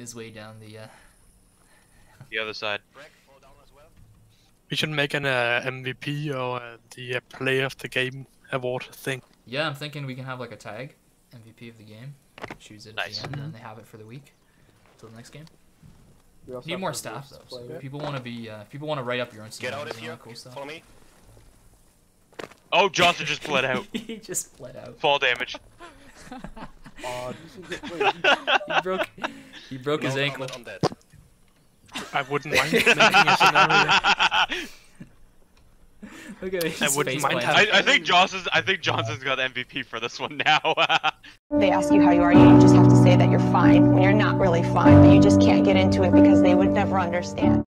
his way down the. Uh... The other side. We should make an uh, MVP or uh, the uh, player of the game award thing. Yeah, I'm thinking we can have like a tag, MVP of the game. Choose it at Nice. the end, and Mm-hmm. then they have it for the week till the next game. We Need more staff though. So if people want to be, uh, if people want to write up your own Get out of here. cool stuff. Follow me. Oh, Johnson just bled out. he just bled out. Fall damage. Aw, you should get- wait, you- He broke. He broke his ankle. I'm, I'm dead. I wouldn't mind making a scenario. Look at his wouldn't mind. I, I think Johnson's. I think Johnson's got MVP for this one now. They ask you how you are, you just have to say that you're fine when you're not really fine, but you just can't get into it because they would never understand.